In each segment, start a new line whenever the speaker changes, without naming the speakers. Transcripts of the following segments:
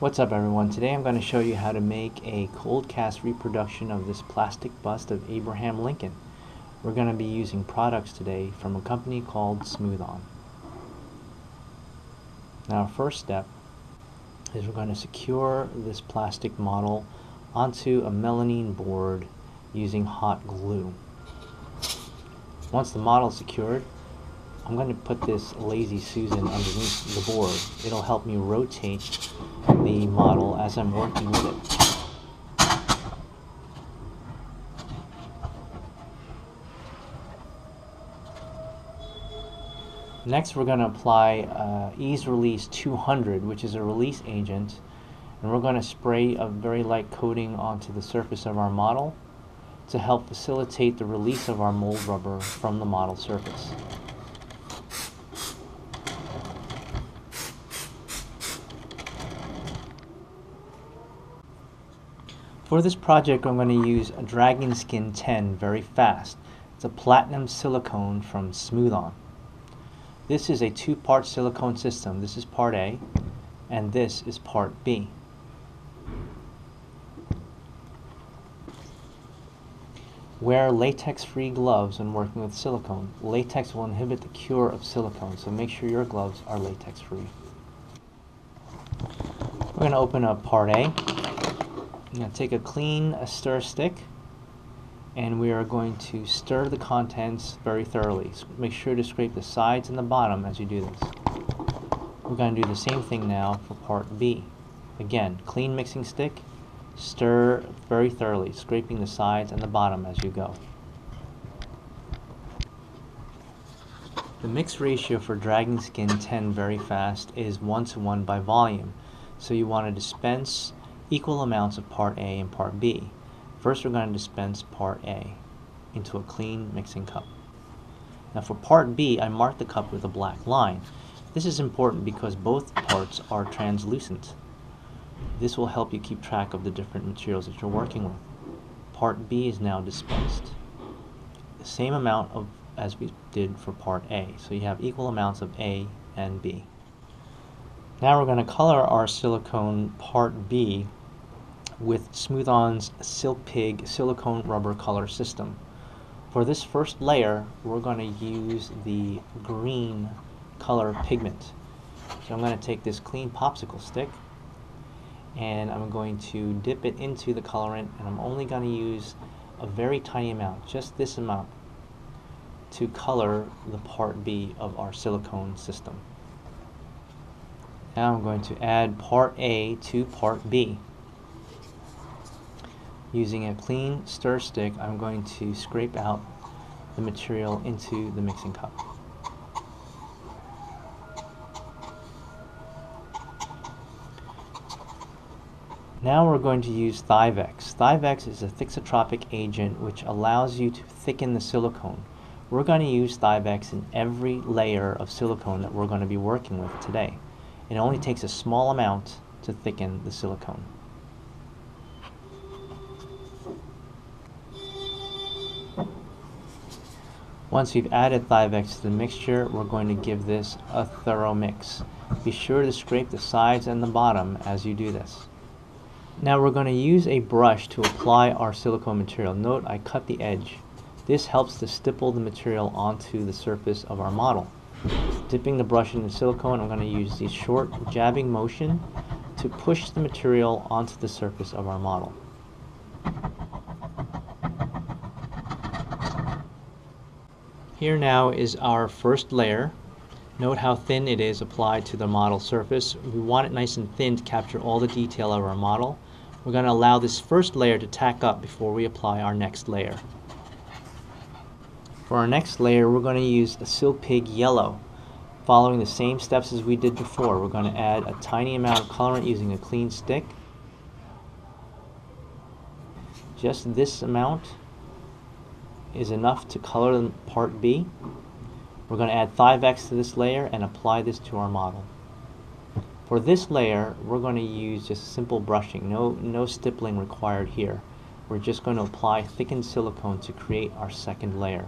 What's up everyone? Today I'm going to show you how to make a cold cast reproduction of this plastic bust of Abraham Lincoln. We're going to be using products today from a company called Smooth-On. Now our first step is we're going to secure this plastic model onto a melamine board using hot glue. Once the model is secured, I'm going to put this Lazy Susan underneath the board. It'll help me rotate the model as I'm working with it. Next we're going to apply uh, Ease Release 200 which is a release agent and we're going to spray a very light coating onto the surface of our model to help facilitate the release of our mold rubber from the model surface. For this project I'm going to use a Dragon Skin 10 very fast. It's a platinum silicone from Smooth-On. This is a two-part silicone system. This is part A and this is part B. Wear latex-free gloves when working with silicone. Latex will inhibit the cure of silicone, so make sure your gloves are latex-free. We're going to open up part A. I'm going to take a clean a stir stick and we are going to stir the contents very thoroughly. Make sure to scrape the sides and the bottom as you do this. We're going to do the same thing now for part B. Again, clean mixing stick, stir very thoroughly, scraping the sides and the bottom as you go. The mix ratio for Dragon Skin 10 very fast is 1 to 1 by volume. So you want to dispense equal amounts of part A and part B. First we're going to dispense part A into a clean mixing cup. Now for part B, I marked the cup with a black line. This is important because both parts are translucent. This will help you keep track of the different materials that you're working with. Part B is now dispensed. The same amount of as we did for part A. So you have equal amounts of A and B. Now we're going to color our silicone part B with Smooth-On's Silc Pig silicone rubber color system. For this first layer, we're going to use the green color pigment. So I'm going to take this clean popsicle stick and I'm going to dip it into the colorant and I'm only going to use a very tiny amount, just this amount, to color the part B of our silicone system. Now I'm going to add part A to part B. Using a clean stir stick, I'm going to scrape out the material into the mixing cup. Now we're going to use Thivex. Thivex is a thixotropic agent which allows you to thicken the silicone. We're going to use Thivex in every layer of silicone that we're going to be working with today. It only takes a small amount to thicken the silicone. Once we've added Thivex to the mixture, we're going to give this a thorough mix. Be sure to scrape the sides and the bottom as you do this. Now we're going to use a brush to apply our silicone material. Note I cut the edge. This helps to stipple the material onto the surface of our model. Dipping the brush in the silicone, I'm going to use the short jabbing motion to push the material onto the surface of our model. Here now is our first layer. Note how thin it is applied to the model surface. We want it nice and thin to capture all the detail of our model. We're going to allow this first layer to tack up before we apply our next layer. For our next layer, we're going to use a Silc Pig Yellow. Following the same steps as we did before, we're going to add a tiny amount of colorant using a clean stick. Just this amount is enough to color part B. We're going to add Thivex to this layer and apply this to our model. For this layer, we're going to use just simple brushing, no, no stippling required here. We're just going to apply thickened silicone to create our second layer.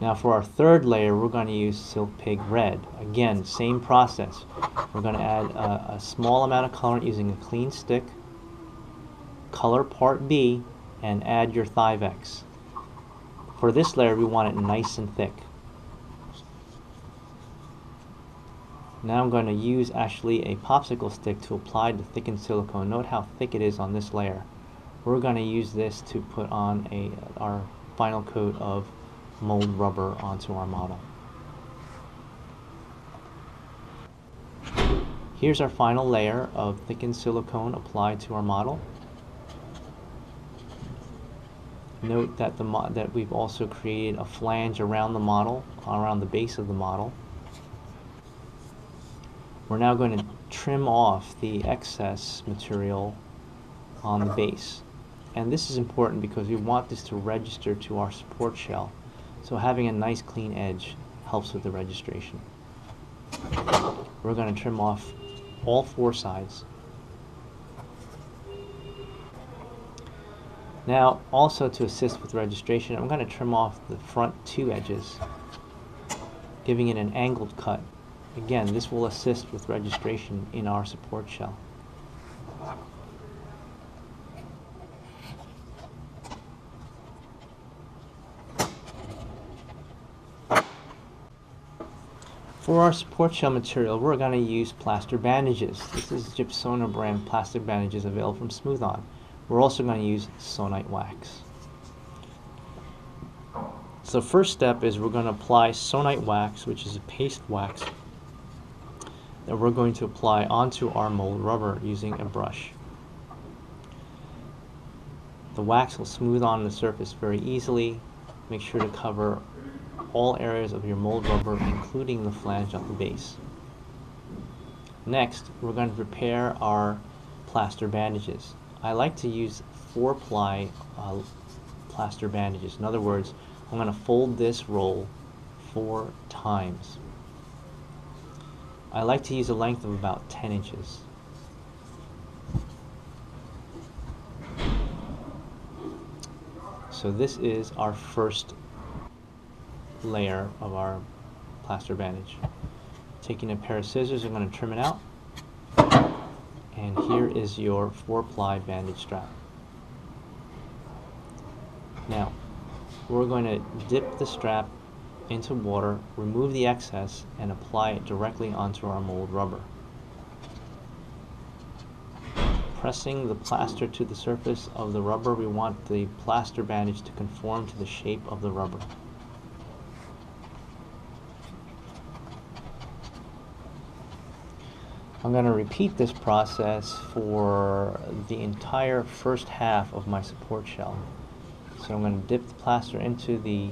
Now for our third layer, we're going to use Silc Pig Red. Again, same process. We're going to add a, a small amount of colorant using a clean stick, color part B, and add your Thivex. For this layer, we want it nice and thick. Now I'm going to use actually a popsicle stick to apply the thickened silicone. Note how thick it is on this layer. We're going to use this to put on a our final coat of mold rubber onto our model. Here's our final layer of thickened silicone applied to our model. Note that the that we've also created a flange around the model, around the base of the model. We're now going to trim off the excess material on the base. And this is important because we want this to register to our support shell. So having a nice clean edge helps with the registration. We're going to trim off all four sides. Now, also to assist with registration, I'm going to trim off the front two edges, giving it an angled cut. Again, this will assist with registration in our support shell. For our support shell material, we're going to use plaster bandages. This is Gypsona brand plaster bandages available from Smooth-On. We're also going to use Sonite wax. So first step is we're going to apply Sonite wax, which is a paste wax that we're going to apply onto our mold rubber using a brush. The wax will smooth on the surface very easily. Make sure to cover all areas of your mold rubber, including the flange at the base. Next, we're going to prepare our plaster bandages. I like to use four ply uh, plaster bandages. In other words, I'm going to fold this roll four times. I like to use a length of about 10 inches. So this is our first layer of our plaster bandage. Taking a pair of scissors, I'm going to trim it out. Here is your four-ply bandage strap. Now, we're going to dip the strap into water, remove the excess, and apply it directly onto our mold rubber. Pressing the plaster to the surface of the rubber, we want the plaster bandage to conform to the shape of the rubber. I'm going to repeat this process for the entire first half of my support shell. So I'm going to dip the plaster into the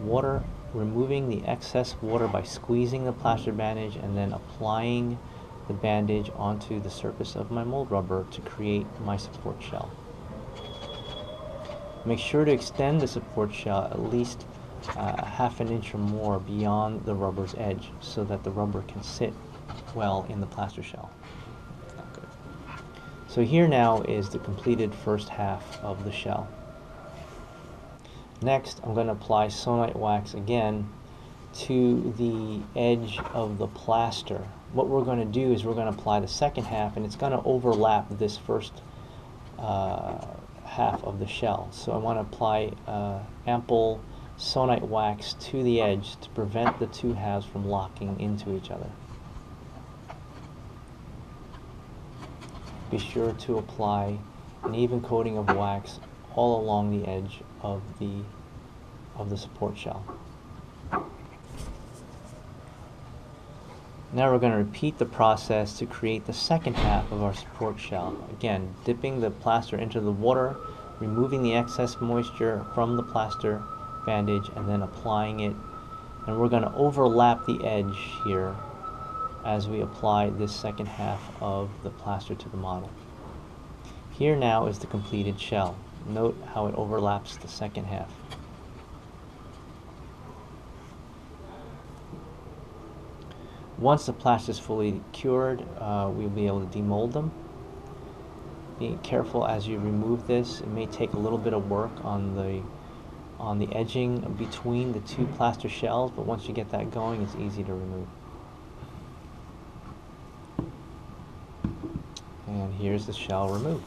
water removing the excess water by squeezing the plaster bandage and then applying the bandage onto the surface of my mold rubber to create my support shell. Make sure to extend the support shell at least uh, half an inch or more beyond the rubber's edge so that the rubber can sit well in the plaster shell. So here now is the completed first half of the shell. Next, I'm going to apply Sonite wax again to the edge of the plaster. What we're going to do is we're going to apply the second half and it's going to overlap this first uh, half of the shell. So I want to apply uh, ample Sonite wax to the edge to prevent the two halves from locking into each other. Be sure to apply an even coating of wax all along the edge of the of the support shell. Now we're going to repeat the process to create the second half of our support shell. Again, dipping the plaster into the water, removing the excess moisture from the plaster bandage, and then applying it. And we're going to overlap the edge here as we apply this second half of the plaster to the model. Here now is the completed shell. Note how it overlaps the second half. Once the plaster is fully cured, uh, we'll be able to demold them. Be careful as you remove this. It may take a little bit of work on the on the edging between the two plaster shells, but once you get that going, it's easy to remove. And here's the shell removed.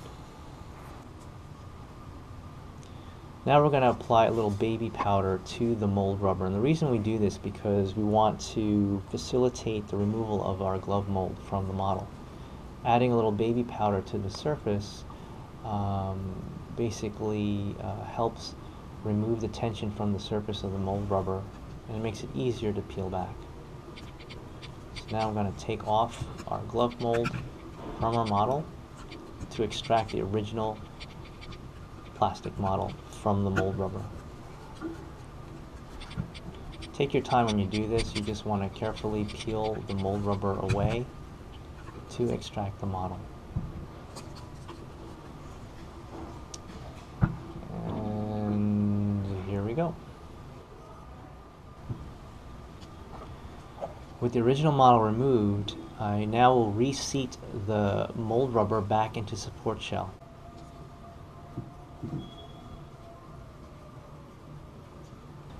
Now we're going to apply a little baby powder to the mold rubber. And the reason we do this because we want to facilitate the removal of our glove mold from the model. Adding a little baby powder to the surface um, basically uh, helps remove the tension from the surface of the mold rubber and it makes it easier to peel back. So now I'm going to take off our glove mold from our model to extract the original plastic model from the mold rubber. Take your time when you do this, you just want to carefully peel the mold rubber away to extract the model. And here we go. With the original model removed, I now will reseat the mold rubber back into support shell.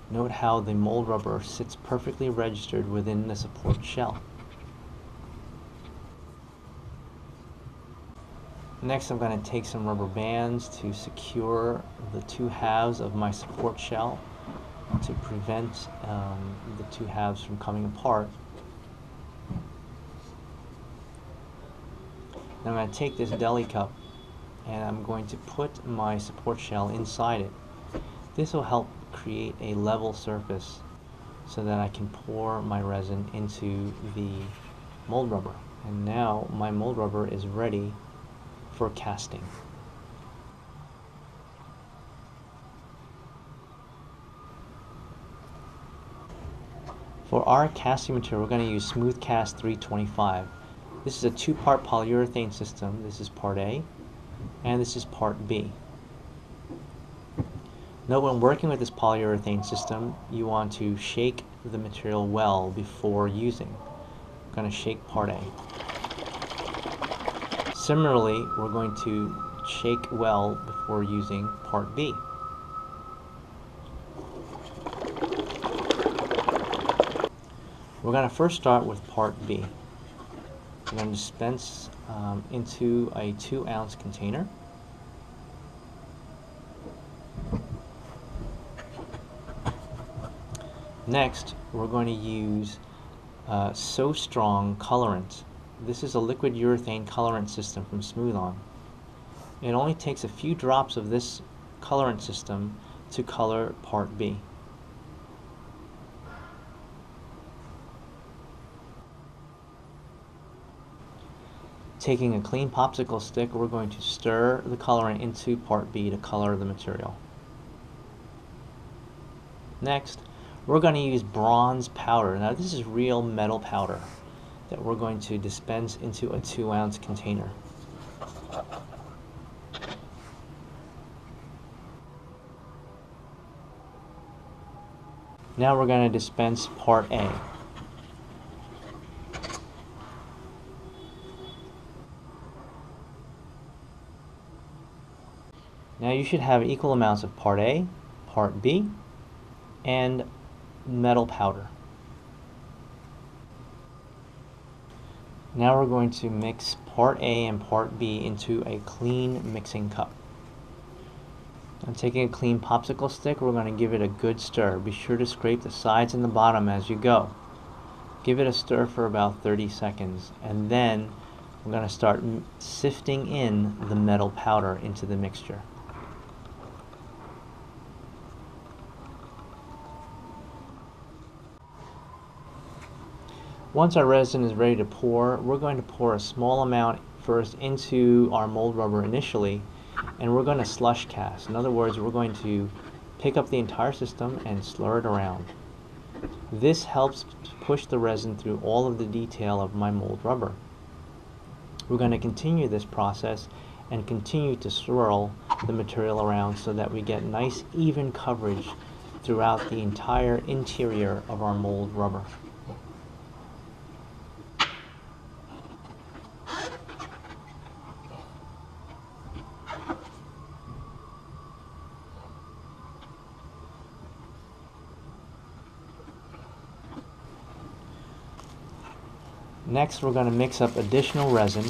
Note how the mold rubber sits perfectly registered within the support shell. Next I'm going to take some rubber bands to secure the two halves of my support shell to prevent um, the two halves from coming apart. I'm going to take this deli cup and I'm going to put my support shell inside it. This will help create a level surface so that I can pour my resin into the mold rubber. And now my mold rubber is ready for casting. For our casting material, we're going to use Smooth Cast 325. This is a two-part polyurethane system. This is part A, and this is part B. Note when working with this polyurethane system, you want to shake the material well before using. I'm going to shake part A. Similarly, we're going to shake well before using part B. We're going to first start with part B. We're going to dispense um, into a 2 ounce container. Next, we're going to use uh, So Strong colorant. This is a liquid urethane colorant system from Smooth-On. It only takes a few drops of this colorant system to color part B. Taking a clean popsicle stick, we're going to stir the colorant into part B to color the material. Next, we're going to use bronze powder. Now this is real metal powder that we're going to dispense into a 2 ounce container. Now we're going to dispense part A. Now you should have equal amounts of part A, part B, and metal powder. Now we're going to mix part A and part B into a clean mixing cup. I'm taking a clean popsicle stick, we're going to give it a good stir. Be sure to scrape the sides and the bottom as you go. Give it a stir for about 30 seconds and then we're going to start sifting in the metal powder into the mixture. Once our resin is ready to pour, we're going to pour a small amount first into our mold rubber initially, and we're going to slush cast. In other words, we're going to pick up the entire system and slur it around. This helps to push the resin through all of the detail of my mold rubber. We're going to continue this process and continue to swirl the material around so that we get nice even coverage throughout the entire interior of our mold rubber. Next, we're going to mix up additional resin,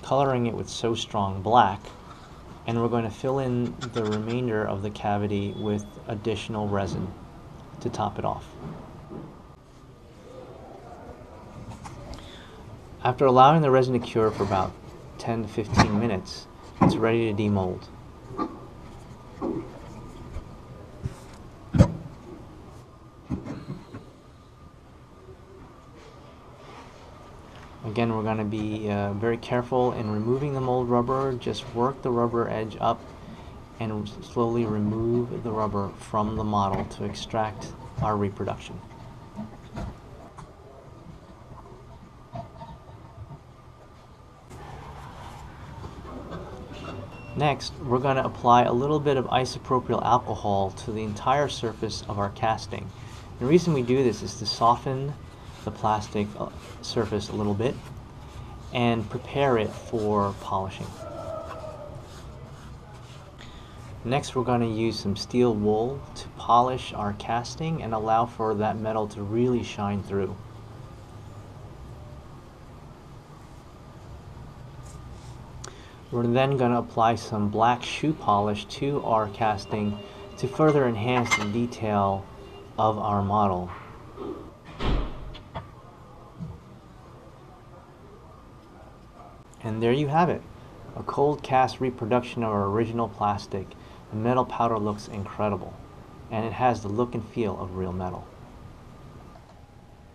coloring it with So Strong Black, and we're going to fill in the remainder of the cavity with additional resin to top it off. After allowing the resin to cure for about 10 to 15 minutes, it's ready to demold. Again, we're going to be uh, very careful in removing the mold rubber. Just work the rubber edge up and slowly remove the rubber from the model to extract our reproduction. Next, we're going to apply a little bit of isopropyl alcohol to the entire surface of our casting. The reason we do this is to soften the plastic uh, surface a little bit and prepare it for polishing. Next we're going to use some steel wool to polish our casting and allow for that metal to really shine through. We're then going to apply some black shoe polish to our casting to further enhance the detail of our model. And there you have it, a cold cast reproduction of our original plastic. The metal powder looks incredible, and it has the look and feel of real metal.